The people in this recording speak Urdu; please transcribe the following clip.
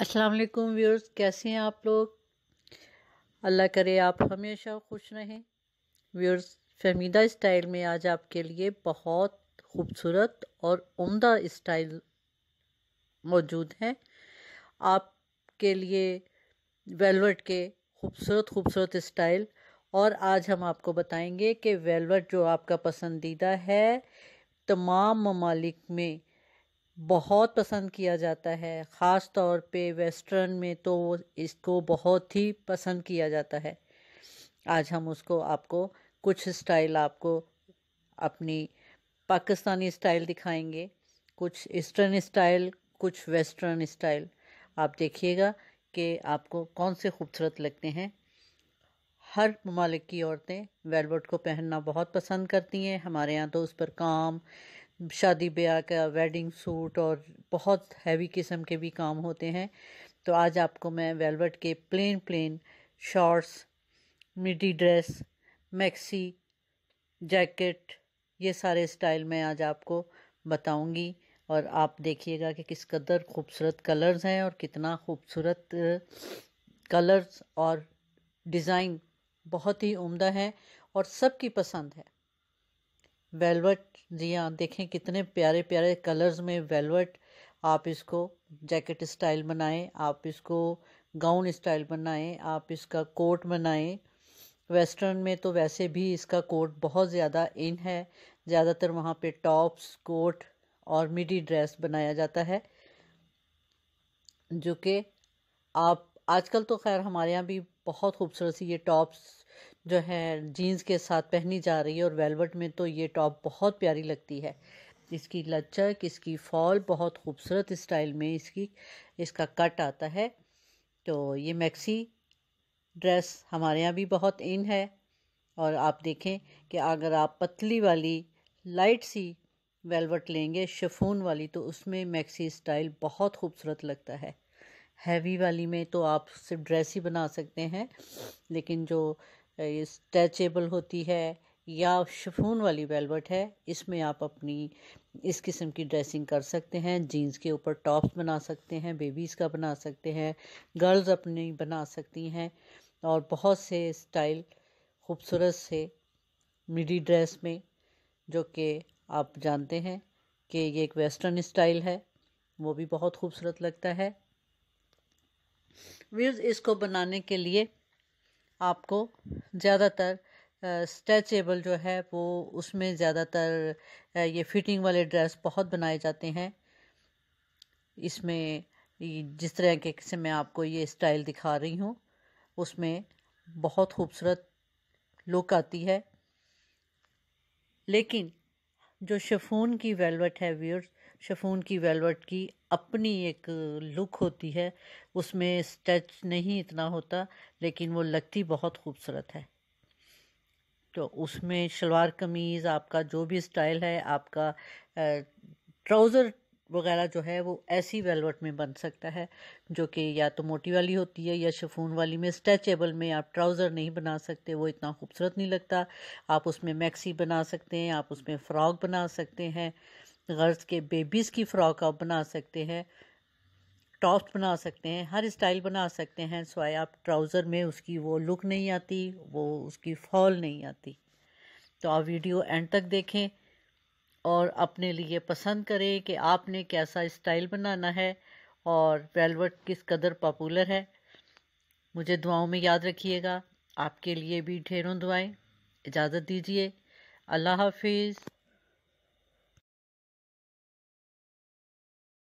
السلام علیکم ویورز، کیسے ہیں آپ لوگ؟ اللہ کرے آپ ہمیشہ خوش رہیں۔ ویورز، فہمیدہ اسٹائل میں آج آپ کے لیے بہت خوبصورت اور عمدہ اسٹائل موجود ہیں۔ آپ کے لیے ویلوٹ کے خوبصورت خوبصورت اسٹائل اور آج ہم آپ کو بتائیں گے کہ ویلوٹ جو آپ کا پسندیدہ ہے، تمام ممالک میں بہت پسند کیا جاتا ہے۔ خاص طور پہ ویسٹرن میں تو اس کو بہت ہی پسند کیا جاتا ہے۔ آج ہم اس کو، آپ کو کچھ اسٹائل آپ کو اپنی پاکستانی اسٹائل دکھائیں گے۔ کچھ ایسٹرن اسٹائل کچھ ویسٹرن اسٹائل آپ دیکھیے گا کہ آپ کو کون سے خوبصورت لگتے ہیں۔ ہر ممالک کی عورتیں ویلوٹ کو پہننا بہت پسند کرتی ہیں۔ ہمارے یہاں تو اس پر کام شادی، بیاہ کا ویڈنگ سوٹ اور بہت ہیوی قسم کے بھی کام ہوتے ہیں۔ تو آج آپ کو میں ویلوٹ کے plain plain shorts midi dress maxi jacket یہ سارے اسٹائل میں آج آپ کو بتاؤں گی اور آپ دیکھیے گا کہ کس قدر خوبصورت کلرز ہیں اور کتنا خوبصورت کلرز اور ڈیزائن بہت ہی عمدہ ہے اور سب کی پسند ہے۔ ویلوٹ جی ہاں دیکھیں کتنے پیارے پیارے کلرز میں ویلوٹ۔ آپ اس کو جیکٹ اسٹائل بنائیں، آپ اس کو گاؤن اسٹائل بنائیں، آپ اس کا کوٹ بنائیں۔ ویسٹرن میں تو ویسے بھی اس کا کوٹ بہت زیادہ ان ہے۔ زیادہ تر وہاں پہ ٹاپس، کوٹ اور میڈی ڈریس بنایا جاتا ہے۔ جو کہ آپ، آج کل تو خیر ہمارے یہاں بھی بہت خوبصورت سی یہ ٹاپس جو ہے جینز کے ساتھ پہنی جا رہی ہے اور ویلوٹ میں تو یہ ٹاپ بہت پیاری لگتی ہے۔ اس کی لچک، اس کی فال بہت خوبصورت اسٹائل میں اس کی، اس کا کٹ آتا ہے۔ تو یہ میکسی ڈریس ہمارے یہاں بھی بہت ان ہے۔ اور آپ دیکھیں کہ اگر آپ پتلی والی، لائٹ سی ویلوٹ لیں گے شفون والی، تو اس میں میکسی اسٹائل بہت خوبصورت لگتا ہے۔ ہیوی والی میں تو آپ صرف ڈریس ہی بنا سکتے ہیں، لیکن جو اسٹیچیبل ہوتی ہے یا شفون والی ویلوٹ ہے، اس میں آپ اپنی اس قسم کی ڈریسنگ کر سکتے ہیں جینز کے اوپر ٹاپس بنا سکتے ہیں بیبیز کا بنا سکتے ہیں گرلز اپنی بنا سکتی ہیں اور بہت سے اسٹائل خوبصورت سے مڈی ڈریس میں جو کہ آپ جانتے ہیں کہ یہ ایک ویسٹرن اسٹائل ہے، وہ بھی بہت خوبصورت لگتا ہے۔ ویوز اس کو بنانے کے لیے آپ کو زیادہ تر اسٹریچیبل جو ہے وہ اس میں زیادہ تر یہ فٹنگ والے ڈریس بہت بنائے جاتے ہیں۔ اس میں جس طرح کے سے میں آپ کو یہ اسٹائل دکھا رہی ہوں، اس میں بہت خوبصورت لک آتی ہے۔ لیکن جو شفون کی ویلوٹ ہے ویئر شفون کی ویلوٹ کی اپنی ایک لک ہوتی ہے، اس میں اسٹیچ نہیں اتنا ہوتا، لیکن وہ لگتی بہت خوبصورت ہے۔ تو اس میں شلوار قمیض، آپ کا جو بھی اسٹائل ہے، آپ کا ٹراؤزر وغیرہ جو ہے وہ ایسی ویلوٹ میں بن سکتا ہے جو کہ یا تو موٹی والی ہوتی ہے یا شفون والی میں اسٹریچیبل میں آپ ٹراؤزر نہیں بنا سکتے، وہ اتنا خوبصورت نہیں لگتا۔ آپ اس میں میکسی بنا سکتے ہیں، آپ اس میں فراک بنا سکتے ہیں، غرض کے بیبیز کی فراک آپ بنا سکتے ہیں، ٹاپس بنا سکتے ہیں، ہر اسٹائل بنا سکتے ہیں، سوائے آپ ٹراؤزر میں اس کی وہ لک نہیں آتی، وہ اس کی فال نہیں آتی۔ تو آپ ویڈیو اینڈ تک دیکھیں۔ اور اپنے لیے پسند کریں کہ آپ نے کیسا اسٹائل بنانا ہے اور ویلوٹ کس قدر پاپولر ہے۔ مجھے دعاؤں میں یاد رکھیے گا۔ آپ کے لیے بھی ڈھیروں دعائیں۔ اجازت دیجیے۔ اللہ حافظ۔